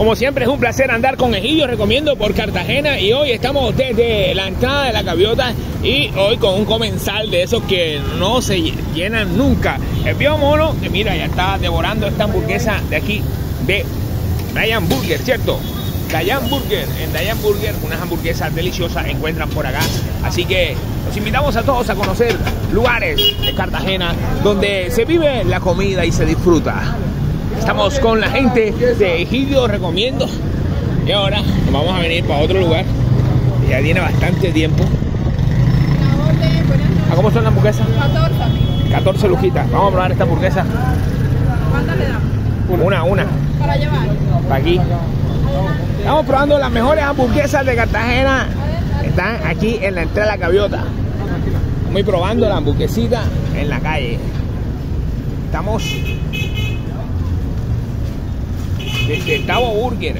Como siempre es un placer andar con Egidio, recomiendo por Cartagena y hoy estamos desde la entrada de la gaviota y hoy con un comensal de esos que no se llenan nunca. El viejo mono que mira ya está devorando esta hamburguesa de aquí de Dayan Burger, ¿cierto? Dayan Burger, en Dayan Burger unas hamburguesas deliciosas encuentran por acá. Así que los invitamos a todos a conocer lugares de Cartagena donde se vive la comida y se disfruta. Estamos con la gente de Egidio Recomiendo. Y ahora nos vamos a venir para otro lugar. Ya tiene bastante tiempo. ¿A cómo son las hamburguesas? 14, amigo. 14 lujitas. Vamos a probar esta hamburguesa. ¿Cuántas le damos? Una, una. Para llevar. Para aquí. Estamos probando las mejores hamburguesas de Cartagena. Están aquí en la entrada de la gaviota. Estamos probando la hamburguesita en la calle. Estamos desde Tavo Burger.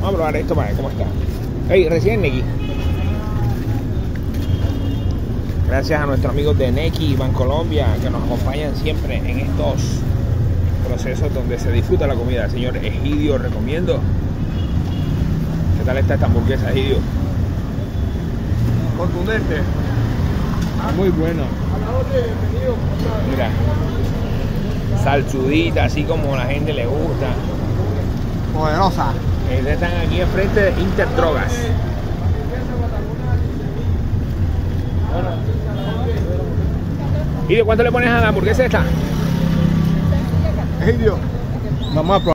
Vamos a probar esto para ver cómo está. Hey, recién Neki. Gracias a nuestros amigos de Neki y Bancolombia que nos acompañan siempre en estos procesos donde se disfruta la comida. Señor Egidio, recomiendo. ¿Qué tal está esta hamburguesa, Egidio? Contundente. Muy bueno. Mira. Salsudita, así como a la gente le gusta. Poderosa. Ellos están aquí enfrente de Interdrogas. ¿Y de cuánto le pones a la hamburguesa esta? Egidio. Vamos a probar.